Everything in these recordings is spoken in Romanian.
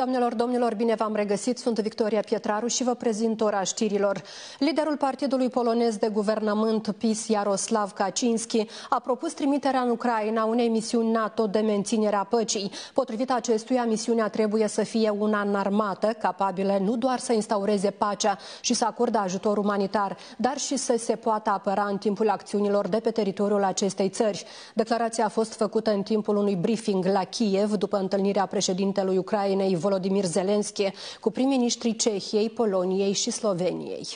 Doamnelor, domnilor, bine v-am regăsit. Sunt Victoria Pietraru și vă prezint ora știrilor. Liderul partidului polonez de guvernământ PIS, Jaroslav Kaczynski, a propus trimiterea în Ucraina unei misiuni NATO de menținere a păcii. Potrivit acestuia, misiunea trebuie să fie una înarmată, capabilă nu doar să instaureze pacea și să acorde ajutor umanitar, dar și să se poată apăra în timpul acțiunilor de pe teritoriul acestei țări. Declarația a fost făcută în timpul unui briefing la Kiev după întâlnirea președintelui Ucrainei Volodymyr Zelensky cu prim-ministrii Cehiei, Poloniei și Sloveniei.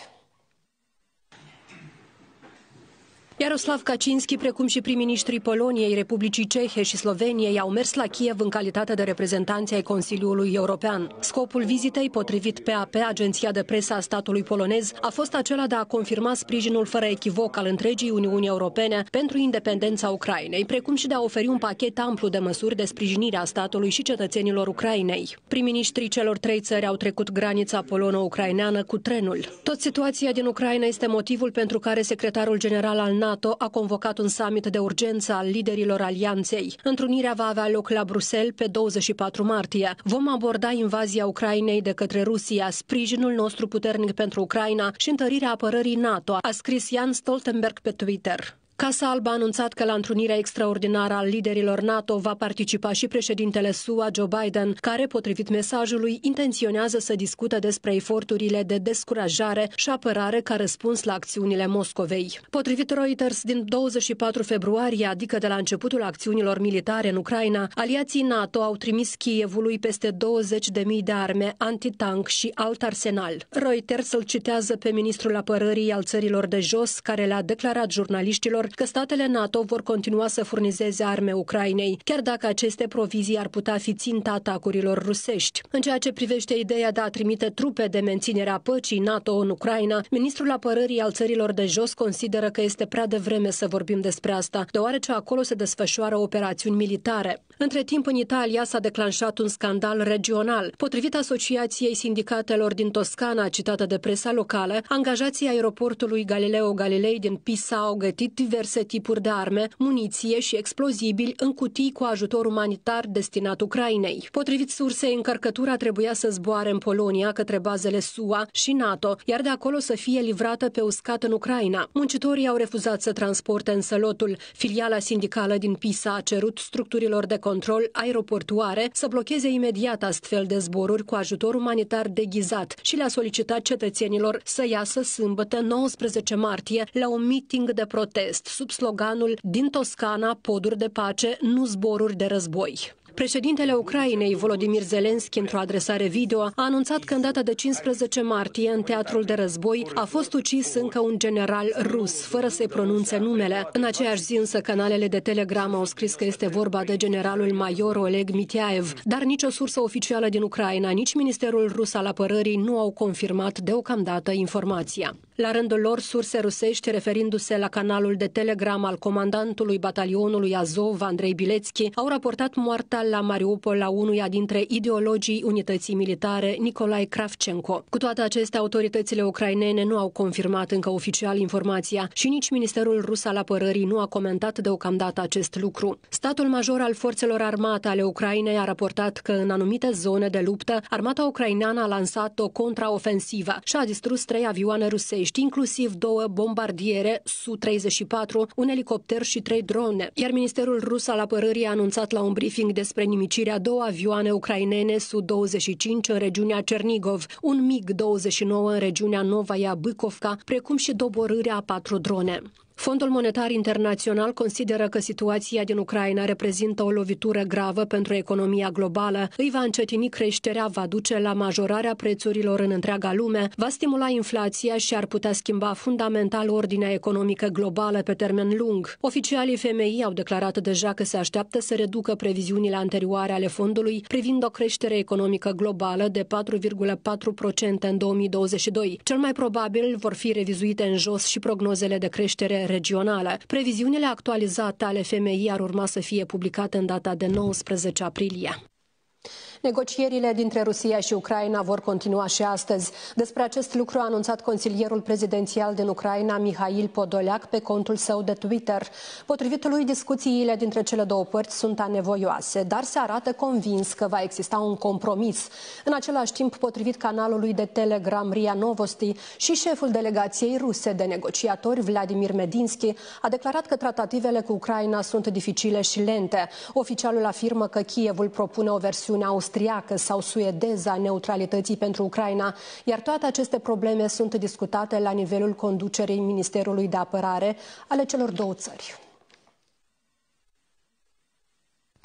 Iaroslav Kaczynski, precum și prim-ministrii Poloniei, Republicii Cehe și Sloveniei, au mers la Kiev în calitate de reprezentanți ai Consiliului European. Scopul vizitei, potrivit PAP, agenția de presă a statului polonez, a fost acela de a confirma sprijinul fără echivoc al întregii Uniuni Europene pentru independența Ucrainei, precum și de a oferi un pachet amplu de măsuri de sprijinire a statului și cetățenilor Ucrainei. Prim-ministrii celor trei țări au trecut granița polono-ucraineană cu trenul. Tot situația din Ucraina este motivul pentru care secretarul general al NATO a convocat un summit de urgență al liderilor alianței. Întrunirea va avea loc la Bruxelles pe 24 martie. Vom aborda invazia Ucrainei de către Rusia, sprijinul nostru puternic pentru Ucraina și întărirea apărării NATO, a scris Jan Stoltenberg pe Twitter. Casa Albă a anunțat că la întrunirea extraordinară al liderilor NATO va participa și președintele SUA, Joe Biden, care, potrivit mesajului, intenționează să discute despre eforturile de descurajare și apărare ca răspuns la acțiunile Moscovei. Potrivit Reuters, din 24 februarie, adică de la începutul acțiunilor militare în Ucraina, aliații NATO au trimis Kievului peste 20.000 de arme antitank și alt arsenal. Reuters îl citează pe ministrul apărării al țărilor de jos, care le-a declarat jurnaliștilor că statele NATO vor continua să furnizeze arme Ucrainei, chiar dacă aceste provizii ar putea fi ținta atacurilor rusești. În ceea ce privește ideea de a trimite trupe de menținere a păcii NATO în Ucraina, ministrul apărării al țărilor de jos consideră că este prea devreme să vorbim despre asta, deoarece acolo se desfășoară operațiuni militare. Între timp, în Italia s-a declanșat un scandal regional. Potrivit Asociației Sindicatelor din Toscana, citată de presa locală, angajații aeroportului Galileo Galilei din Pisa au gătit diverse tipuri de arme, muniție și explozibili în cutii cu ajutor umanitar destinat Ucrainei. Potrivit sursei, încărcătura trebuia să zboare în Polonia către bazele SUA și NATO, iar de acolo să fie livrată pe uscat în Ucraina. Muncitorii au refuzat să transporte în sălotul. Filiala sindicală din Pisa a cerut structurilor de control aeroportuare să blocheze imediat astfel de zboruri cu ajutor umanitar deghizat și le-a solicitat cetățenilor să iasă sâmbătă 19 martie la un meeting de protest sub sloganul Din Toscana, poduri de pace, nu zboruri de război. Președintele Ucrainei, Volodymyr Zelensky, într-o adresare video, a anunțat că în data de 15 martie, în teatrul de război, a fost ucis încă un general rus, fără să-i pronunțe numele. În aceeași zi, însă, canalele de Telegram au scris că este vorba de generalul major Oleg Mitiaev, dar nicio sursă oficială din Ucraina, nici Ministerul Rus al Apărării nu au confirmat deocamdată informația. La rândul lor, surse rusești, referindu-se la canalul de Telegram al comandantului batalionului Azov, Andrei Bilețchi, au raportat moartea la Mariupol la unuia dintre ideologii unității militare, Nicolae Kravchenko. Cu toate acestea, autoritățile ucrainene nu au confirmat încă oficial informația și nici Ministerul Rus al Apărării nu a comentat deocamdată acest lucru. Statul major al forțelor armate ale Ucrainei a raportat că în anumite zone de luptă, armata ucraineană a lansat o contraofensivă și a distrus trei avioane rusești, inclusiv două bombardiere Su-34, un elicopter și trei drone. Iar Ministerul Rus al Apărării a anunțat la un briefing despre despre nimicirea două avioane ucrainene Su-25 în regiunea Cernigov, un MiG-29 în regiunea Novaia Bâcovca, precum și doborârea a patru drone. Fondul Monetar Internațional consideră că situația din Ucraina reprezintă o lovitură gravă pentru economia globală, îi va încetini creșterea, va duce la majorarea prețurilor în întreaga lume, va stimula inflația și ar putea schimba fundamental ordinea economică globală pe termen lung. Oficialii FMI au declarat deja că se așteaptă să reducă previziunile anterioare ale fondului privind o creștere economică globală de 4,4% în 2022. Cel mai probabil vor fi revizuite în jos și prognozele de creștere regională. Previziunile actualizate ale FMI ar urma să fie publicate în data de 19 aprilie. Negocierile dintre Rusia și Ucraina vor continua și astăzi. Despre acest lucru a anunțat consilierul prezidențial din Ucraina, Mihail Podoleac, pe contul său de Twitter. Potrivit lui, discuțiile dintre cele două părți sunt anevoioase, dar se arată convins că va exista un compromis. În același timp, potrivit canalului de Telegram RIA Novosti și șeful delegației ruse de negociatori, Vladimir Medinsky, a declarat că tratativele cu Ucraina sunt dificile și lente. Oficialul afirmă că Kievul propune o versiune austriacă sau suedeză a neutralității pentru Ucraina, iar toate aceste probleme sunt discutate la nivelul conducerii Ministerului de Apărare ale celor două țări.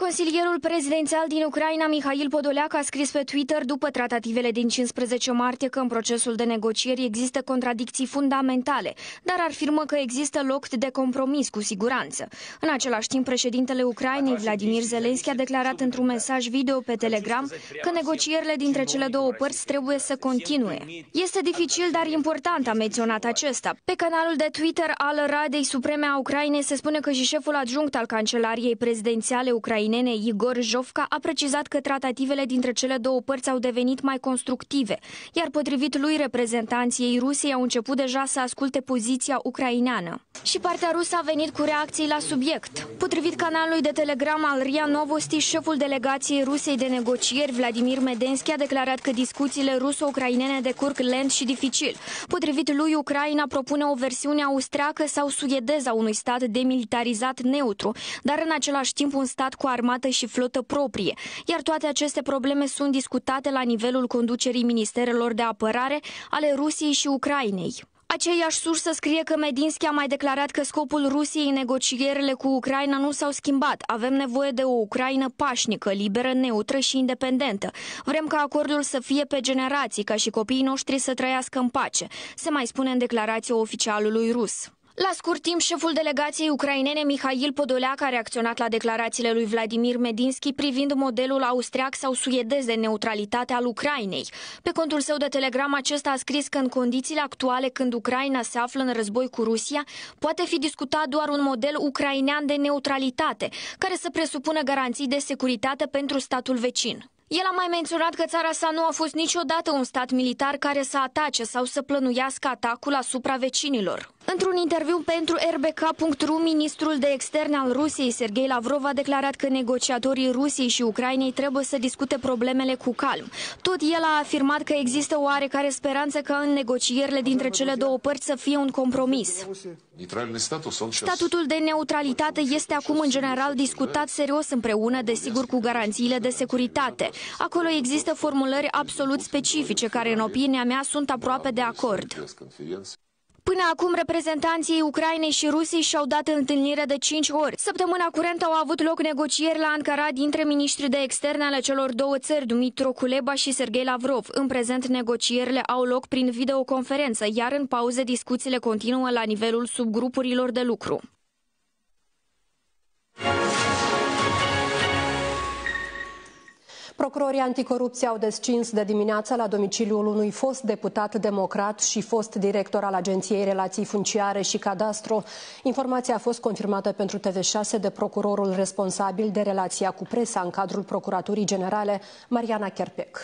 Consilierul prezidențial din Ucraina, Mihail Podoleac, a scris pe Twitter după tratativele din 15 martie că în procesul de negocieri există contradicții fundamentale, dar afirmă că există loc de compromis cu siguranță. În același timp, președintele Ucrainei, Vladimir Zelensky, a declarat într-un mesaj video pe Telegram că negocierile dintre cele două părți trebuie să continue. Este dificil, dar important, a menționat acesta. Pe canalul de Twitter al Radei Supreme a Ucrainei se spune că și șeful adjunct al Cancelariei Prezidențiale Ucrainei ucrainene Igor Jovka a precizat că tratativele dintre cele două părți au devenit mai constructive, iar potrivit lui reprezentanții ei Rusiei au început deja să asculte poziția ucraineană. Și partea rusă a venit cu reacții la subiect. Potrivit canalului de telegram al RIA Novosti, șeful delegației Rusiei de negocieri, Vladimir Medensky, a declarat că discuțiile ruso-ucrainene decurg lent și dificil. Potrivit lui, Ucraina propune o versiune austriacă sau suedeză a unui stat demilitarizat neutru, dar în același timp un stat cu armată și flotă proprie, iar toate aceste probleme sunt discutate la nivelul conducerii ministerelor de apărare ale Rusiei și Ucrainei. Aceeași sursă scrie că Medinsky a mai declarat că scopul Rusiei în negocierile cu Ucraina nu s-au schimbat. Avem nevoie de o Ucraina pașnică, liberă, neutră și independentă. Vrem ca acordul să fie pe generații, ca și copiii noștri să trăiască în pace, se mai spune în declarația oficialului rus. La scurt timp, șeful delegației ucrainene Mihail Podoleac a reacționat la declarațiile lui Vladimir Medinsky privind modelul austriac sau suedez de neutralitate al Ucrainei. Pe contul său de telegram, acesta a scris că în condițiile actuale, când Ucraina se află în război cu Rusia, poate fi discutat doar un model ucrainean de neutralitate, care să presupună garanții de securitate pentru statul vecin. El a mai menționat că țara sa nu a fost niciodată un stat militar care să atace sau să plănuiască atacul asupra vecinilor. Într-un interviu pentru RBK.ru, ministrul de externe al Rusiei, Sergei Lavrov, a declarat că negociatorii Rusiei și Ucrainei trebuie să discute problemele cu calm. Tot el a afirmat că există o oarecare speranță ca în negocierile dintre cele două părți să fie un compromis. Statutul de neutralitate este acum în general discutat serios împreună, desigur cu garanțiile de securitate. Acolo există formulări absolut specifice care, în opinia mea, sunt aproape de acord. Până acum, reprezentanții Ucrainei și Rusiei și-au dat întâlnire de 5 ori. Săptămâna curentă au avut loc negocieri la Ankara dintre ministrii de externe ale celor două țări, Dumitru Kuleba și Sergei Lavrov. În prezent, negocierile au loc prin videoconferență, iar în pauze discuțiile continuă la nivelul subgrupurilor de lucru. Procurorii anticorupție au descins de dimineață la domiciliul unui fost deputat democrat și fost director al Agenției Relații Funciare și Cadastru. Informația a fost confirmată pentru TV6 de procurorul responsabil de relația cu presa în cadrul Procuraturii Generale, Mariana Kerpec.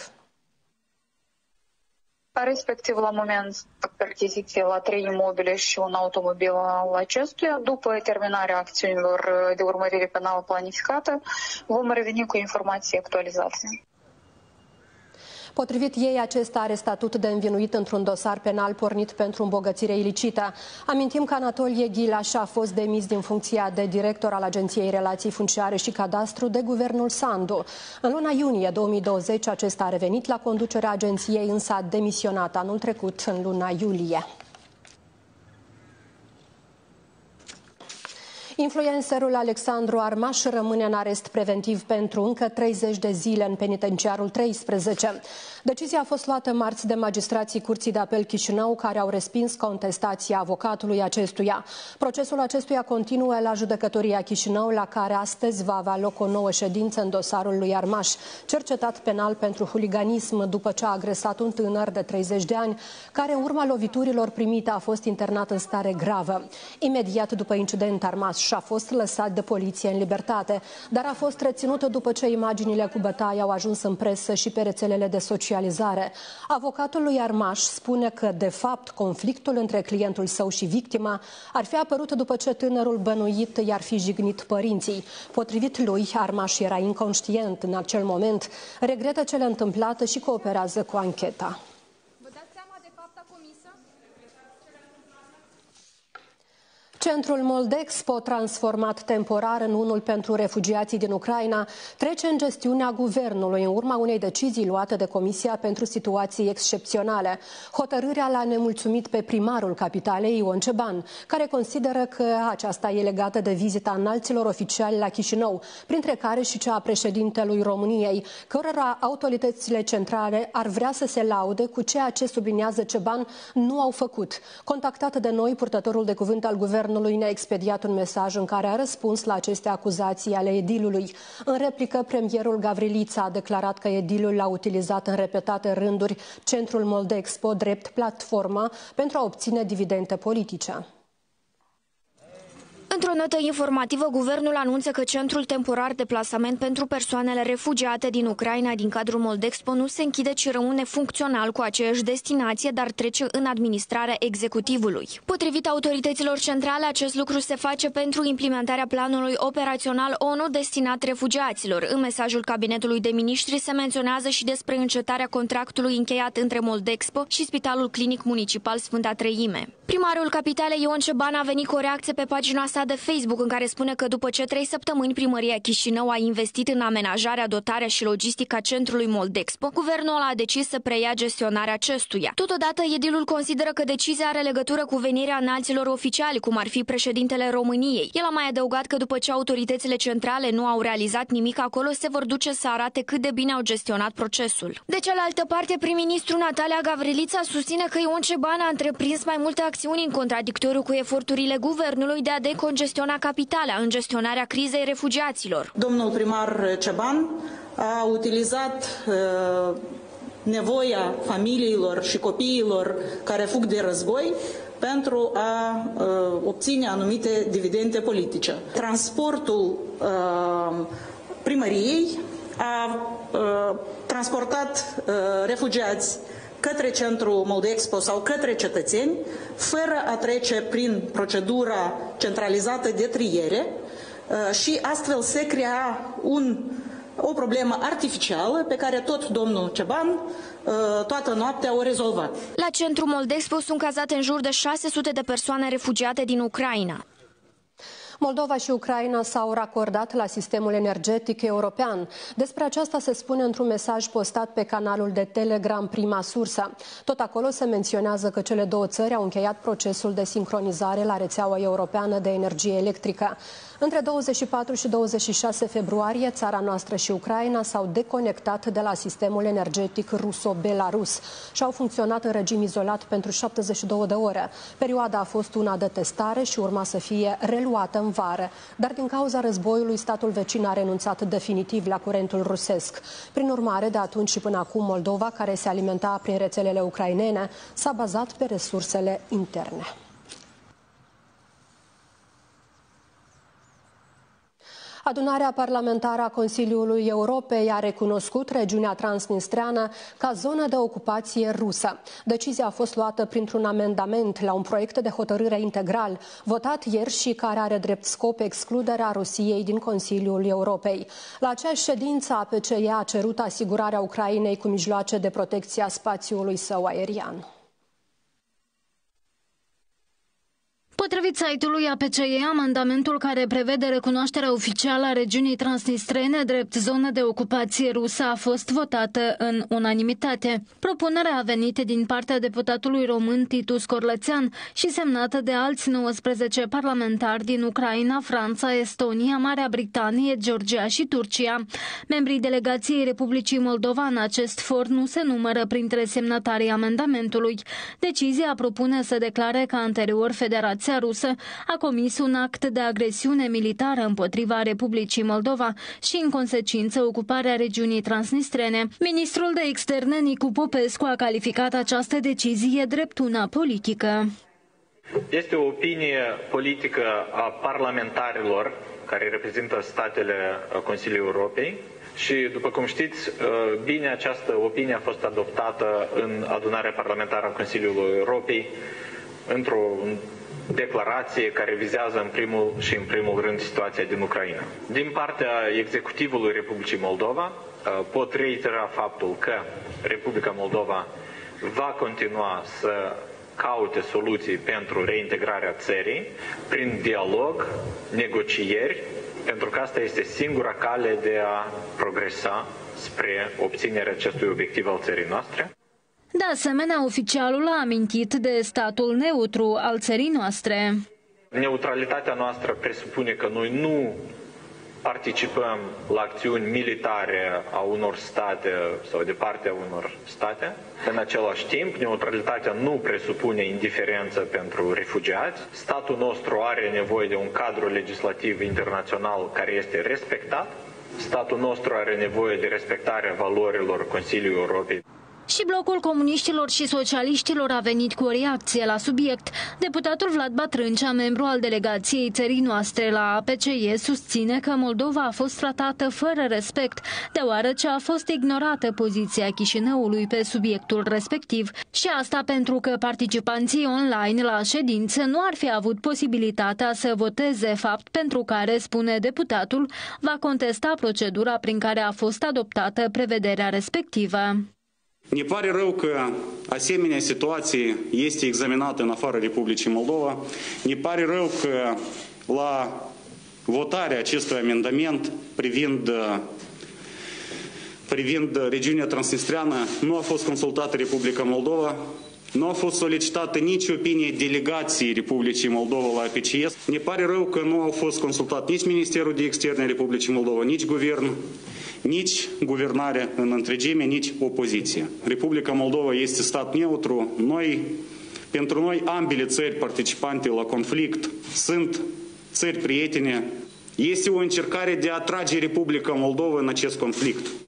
Respectiv la moment percheziție la trei imobile și un automobil al acestuia. După terminarea acțiunilor de urmărire penală planificată, vom reveni cu informații actualizate. Potrivit ei, acesta are statut de învinuit într-un dosar penal pornit pentru îmbogățire ilicită. Amintim că Anatolie Ghilaș a fost demis din funcția de director al Agenției Relații Funciare și Cadastru de guvernul Sandu. În luna iunie 2020, acesta a revenit la conducerea agenției, însă a demisionat anul trecut, în luna iulie. Influencerul Alexandru Armaș rămâne în arest preventiv pentru încă 30 de zile în penitenciarul 13. Decizia a fost luată marți de magistrații Curții de Apel Chișinău, care au respins contestația avocatului acestuia. Procesul acestuia continuă la judecătoria Chișinău, la care astăzi va avea loc o nouă ședință în dosarul lui Armaș, cercetat penal pentru huliganism după ce a agresat un tânăr de 30 de ani, care în urma loviturilor primite a fost internat în stare gravă. Imediat după incident, Armaș și a fost lăsat de poliție în libertate, dar a fost reținut după ce imaginile cu bătaie au ajuns în presă și pe rețelele de socializare. Avocatul lui Armaș spune că, de fapt, conflictul între clientul său și victima ar fi apărut după ce tânărul bănuit i-ar fi jignit părinții. Potrivit lui, Armaș era inconștient în acel moment, regretă cele întâmplate și cooperează cu ancheta. Centrul Moldexpo, transformat temporar în unul pentru refugiații din Ucraina, trece în gestiunea guvernului în urma unei decizii luate de Comisia pentru Situații Excepționale. Hotărârea l-a nemulțumit pe primarul capitalei Ion Ceban, care consideră că aceasta e legată de vizita înalților oficiali la Chișinău, printre care și cea a președintelui României, cărora autoritățile centrale ar vrea să se laude cu ceea ce subliniază Ceban nu au făcut. Contactat de noi, purtătorul de cuvânt al guvernului Guvernului ne-a expediat un mesaj în care a răspuns la aceste acuzații ale edilului. În replică, premierul Gavrilița a declarat că edilul l-a utilizat în repetate rânduri centrul Moldexpo drept platformă pentru a obține dividende politice. Într-o notă informativă, guvernul anunță că centrul temporar de plasament pentru persoanele refugiate din Ucraina din cadrul Moldexpo nu se închide, ci rămâne funcțional cu aceeași destinație, dar trece în administrarea executivului. Potrivit autorităților centrale, acest lucru se face pentru implementarea planului operațional ONU destinat refugiaților. În mesajul cabinetului de miniștri se menționează și despre încetarea contractului încheiat între Moldexpo și Spitalul Clinic Municipal Sfânta Treime. Primarul capitalei Ion Ceban a venit cu o reacție pe pagina sa de Facebook în care spune că după ce trei săptămâni primăria Chișinău a investit în amenajarea, dotarea și logistica centrului Moldexpo, guvernul a decis să preia gestionarea acestuia. Totodată, edilul consideră că decizia are legătură cu venirea înalților oficiali, cum ar fi președintele României. El a mai adăugat că după ce autoritățile centrale nu au realizat nimic acolo, se vor duce să arate cât de bine au gestionat procesul. De cealaltă parte, prim-ministru Natalia Gavrilița susține că Ion Ceban a întreprins mai multe acțiuni în contradictoriu cu eforturile guvernului de a decongestionat gestiona capitala în gestionarea crizei refugiaților. Domnul primar Ceban a utilizat uh, nevoia familiilor și copiilor care fug de război pentru a uh, obține anumite dividende politice. Transportul uh, primăriei a uh, transportat uh, refugiați către centrul Moldexpo sau către cetățeni, fără a trece prin procedura centralizată de triere uh, și astfel se crea un, o problemă artificială pe care tot domnul Ceban uh, toată noaptea o rezolvat. La centrul Moldexpo sunt cazate în jur de 600 de persoane refugiate din Ucraina. Moldova și Ucraina s-au racordat la sistemul energetic european. Despre aceasta se spune într-un mesaj postat pe canalul de Telegram Prima Sursă. Tot acolo se menționează că cele două țări au încheiat procesul de sincronizare la rețeaua europeană de energie electrică. Între 24 și 26 februarie, țara noastră și Ucraina s-au deconectat de la sistemul energetic ruso-belarus și au funcționat în regim izolat pentru 72 de ore. Perioada a fost una de testare și urma să fie reluată în vară, dar din cauza războiului, statul vecin a renunțat definitiv la curentul rusesc. Prin urmare, de atunci și până acum, Moldova, care se alimenta prin rețelele ucrainene, s-a bazat pe resursele interne. Adunarea parlamentară a Consiliului Europei a recunoscut regiunea transnistreană ca zonă de ocupație rusă. Decizia a fost luată printr-un amendament la un proiect de hotărâre integral, votat ieri și care are drept scop excluderea Rusiei din Consiliul Europei. La aceeași ședință, APCE a cerut asigurarea Ucrainei cu mijloace de protecție a spațiului său aerian. Potrivit site-ului APCE, amendamentul care prevede recunoașterea oficială a regiunii transnistrene drept zonă de ocupație rusă a fost votată în unanimitate. Propunerea a venit din partea deputatului român Titus Corlățean și semnată de alți 19 parlamentari din Ucraina, Franța, Estonia, Marea Britanie, Georgia și Turcia. Membrii delegației Republicii Moldova în acest for nu se numără printre semnatarii amendamentului. Decizia propune să declare ca anterior Federația Rusă a comis un act de agresiune militară împotriva Republicii Moldova și, în consecință, ocuparea regiunii transnistrene. Ministrul de externe Nicu Popescu a calificat această decizie drept una politică. Este o opinie politică a parlamentarilor care reprezintă statele Consiliului Europei și, după cum știți, bine această opinie a fost adoptată în adunarea parlamentară a Consiliului Europei într-o declarație care vizează în primul și în primul rând situația din Ucraina. Din partea executivului Republicii Moldova pot reitera faptul că Republica Moldova va continua să caute soluții pentru reintegrarea țării prin dialog, negocieri, pentru că asta este singura cale de a progresa spre obținerea acestui obiectiv al țării noastre. De asemenea, oficialul a amintit de statul neutru al țării noastre. Neutralitatea noastră presupune că noi nu participăm la acțiuni militare a unor state sau de partea unor state. În același timp, neutralitatea nu presupune indiferență pentru refugiați. Statul nostru are nevoie de un cadru legislativ internațional care este respectat. Statul nostru are nevoie de respectarea valorilor Consiliului Europei. Și blocul comuniștilor și socialiștilor a venit cu o reacție la subiect. Deputatul Vlad Batrâncea, membru al delegației țării noastre la APCE, susține că Moldova a fost tratată fără respect, deoarece a fost ignorată poziția Chișinăului pe subiectul respectiv. Și asta pentru că participanții online la ședință nu ar fi avut posibilitatea să voteze, fapt pentru care, spune deputatul, va contesta procedura prin care a fost adoptată prevederea respectivă. Ne pare rău că asemenea situație este examinată în afara Republicii Moldova. Ne pare rău că la votarea acestui amendament privind privind regiunea transnistreană nu a fost consultată Republica Moldova, nu a fost solicitată nici opinie delegației Republicii Moldova la APCS. Ne pare rău că nu au fost consultat nici Ministerul de Externe Republicii Moldova, nici Guvernul nici guvernare în întregime, nici opoziție. Republica Moldova este stat neutru. Noi, pentru noi, ambele țări participante la conflict sunt țări prietene. Este o încercare de a atrage Republica Moldova în acest conflict.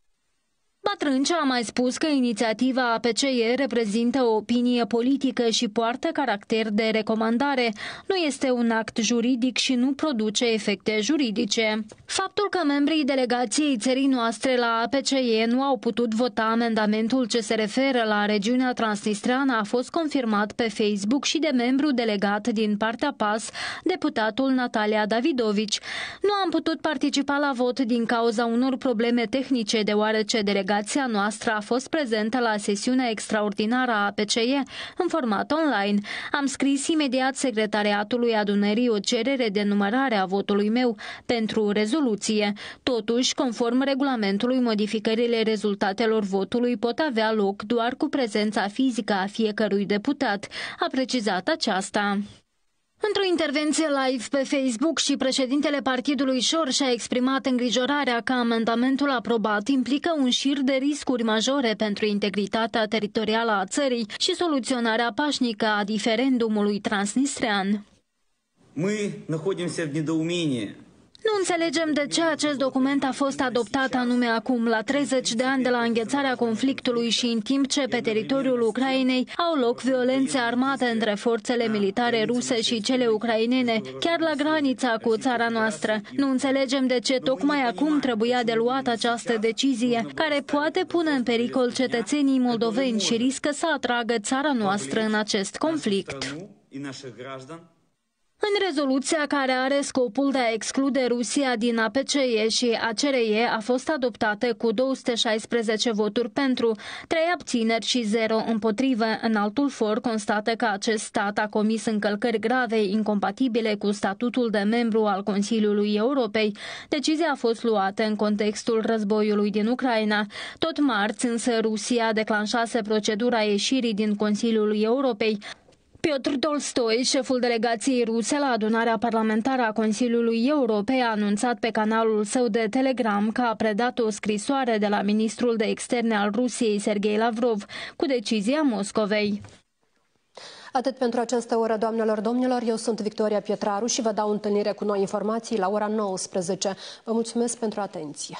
Batrâncea a mai spus că inițiativa APCE reprezintă o opinie politică și poartă caracter de recomandare. Nu este un act juridic și nu produce efecte juridice. Faptul că membrii delegației țării noastre la APCE nu au putut vota amendamentul ce se referă la regiunea transnistreană a fost confirmat pe Facebook și de membru delegat din partea PAS, deputatul Natalia Davidovici. Nu am putut participa la vot din cauza unor probleme tehnice, deoarece delegația Delegația noastră a fost prezentă la sesiunea extraordinară a APCE în format online. Am scris imediat secretariatului adunării o cerere de numărare a votului meu pentru rezoluție. Totuși, conform regulamentului, modificările rezultatelor votului pot avea loc doar cu prezența fizică a fiecărui deputat, a precizat aceasta. Într-o intervenție live pe Facebook și președintele partidului Șor și-a exprimat îngrijorarea că amendamentul aprobat implică un șir de riscuri majore pentru integritatea teritorială a țării și soluționarea pașnică a diferendumului transnistrean. Мы находимся в недоумении nu înțelegem de ce acest document a fost adoptat anume acum, la 30 de ani de la înghețarea conflictului și în timp ce pe teritoriul Ucrainei au loc violențe armate între forțele militare ruse și cele ucrainene, chiar la granița cu țara noastră. Nu înțelegem de ce tocmai acum trebuia de luat această decizie, care poate pune în pericol cetățenii moldoveni și riscă să atragă țara noastră în acest conflict. În rezoluția care are scopul de a exclude Rusia din APCE și ACRE a fost adoptată cu 216 voturi pentru, 3 abțineri și 0 împotrivă. În altul for constată că acest stat a comis încălcări grave incompatibile cu statutul de membru al Consiliului Europei. Decizia a fost luată în contextul războiului din Ucraina. Tot marți însă Rusia declanșase procedura ieșirii din Consiliul Europei. Piotr Tolstoi, șeful delegației ruse la adunarea parlamentară a Consiliului Europei, a anunțat pe canalul său de Telegram că a predat o scrisoare de la ministrul de externe al Rusiei, Sergei Lavrov, cu decizia Moscovei. Atât pentru această oră, doamnelor, domnilor, eu sunt Victoria Pietraru și vă dau întâlnire cu noi informații la ora 19. Vă mulțumesc pentru atenție.